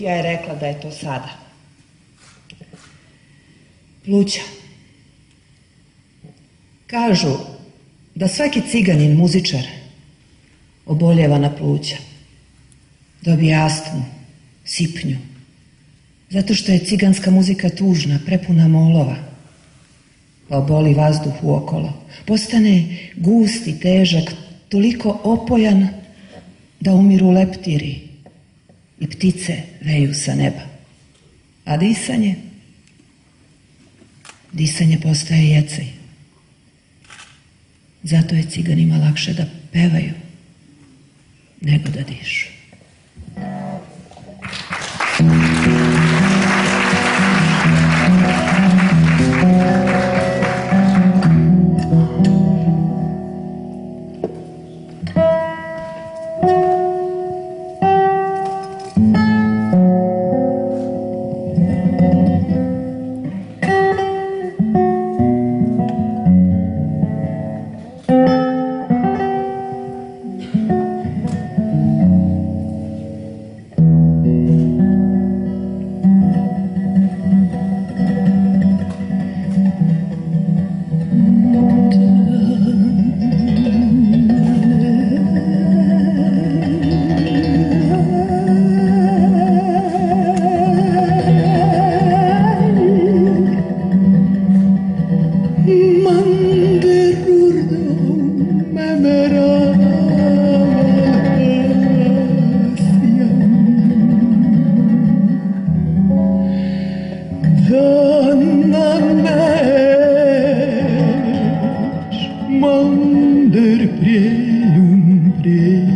Ja je rekla da je to sada. Pluća. Kažu da svaki ciganin muzičar oboljeva na pluća. Dobije astmu, sipnju. Zato što je ciganska muzika tužna, prepuna molova. Pa oboli vazduh uokolo. Postane gust i težak, toliko opojan da umiru leptiri i ptice veju sa neba. A disanje? Disanje postaje jecej. Zato je ciganima lakše da pevaju nego da dišu. Mandar pre um pre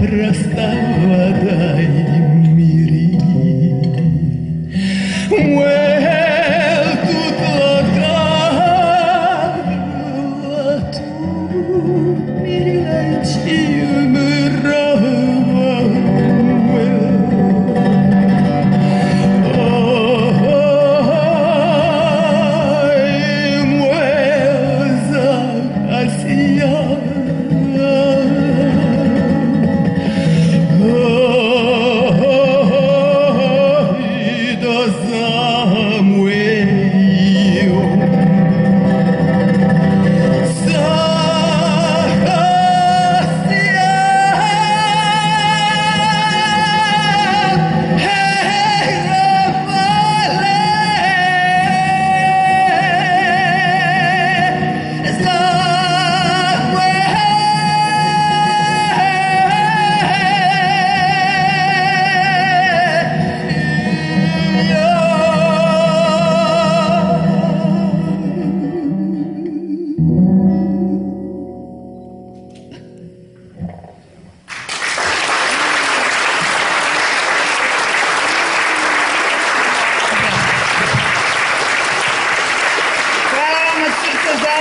простая вода.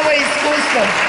foi expulsa.